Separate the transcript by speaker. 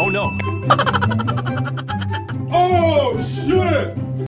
Speaker 1: Oh no!